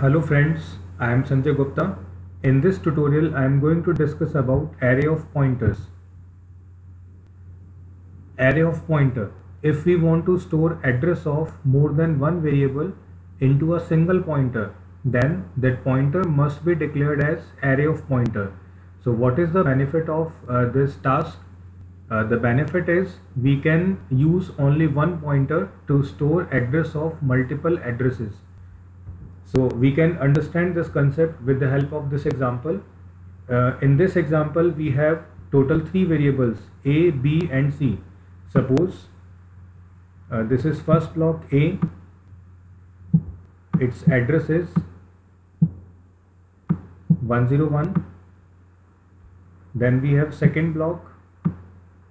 Hello friends, I am Sanjay Gupta. In this tutorial I am going to discuss about array of pointers. Array of pointer. If we want to store address of more than one variable into a single pointer, then that pointer must be declared as array of pointer. So what is the benefit of uh, this task? Uh, the benefit is we can use only one pointer to store address of multiple addresses. So we can understand this concept with the help of this example. Uh, in this example, we have total three variables A, B and C. Suppose uh, this is first block A, its address is 101. Then we have second block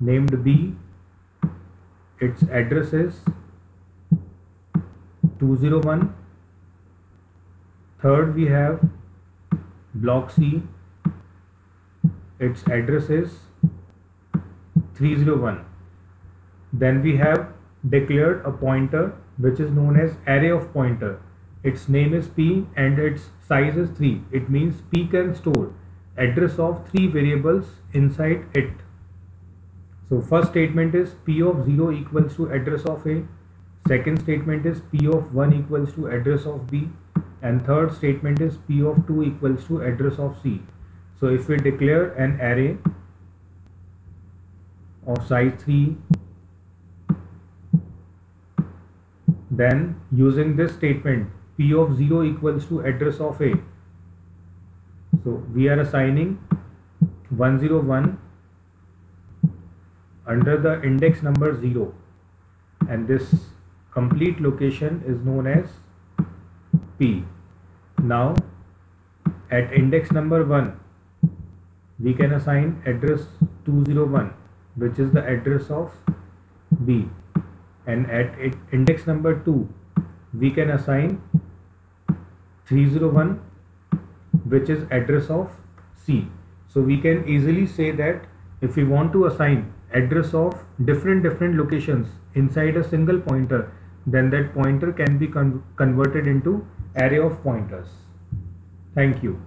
named B, its address is 201 Third, we have block C. Its address is 301. Then we have declared a pointer which is known as array of pointer. Its name is P and its size is 3. It means P can store address of three variables inside it. So first statement is P of 0 equals to address of A. Second statement is P of 1 equals to address of B and third statement is p of 2 equals to address of c. So if we declare an array of size 3 then using this statement p of 0 equals to address of a. So we are assigning 101 under the index number 0 and this complete location is known as P. Now at index number 1 we can assign address 201 which is the address of B and at index number 2 we can assign 301 which is address of C. So we can easily say that if we want to assign address of different different locations inside a single pointer then that pointer can be con converted into array of pointers. Thank you.